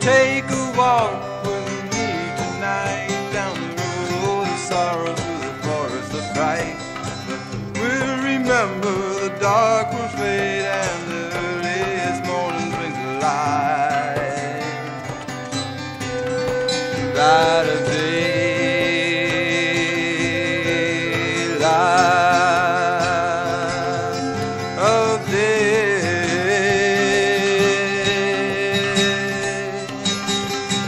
take a walk with me tonight down the road of sorrow through the forest of fright. We'll remember the dark will fade and the earliest morning brings the light. Light of day, light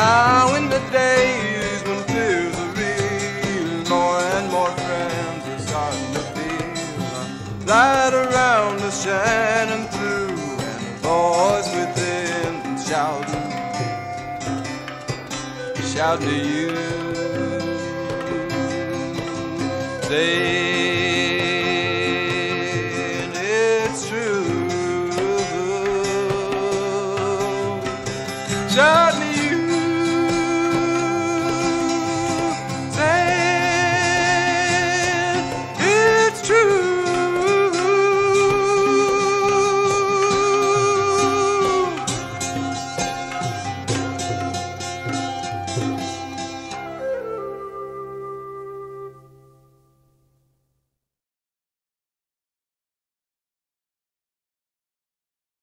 Now in the days when fears are real, more and more friends are starting to feel. Light around us shining through, and a voice within shouting, shouting to you, true. Shouting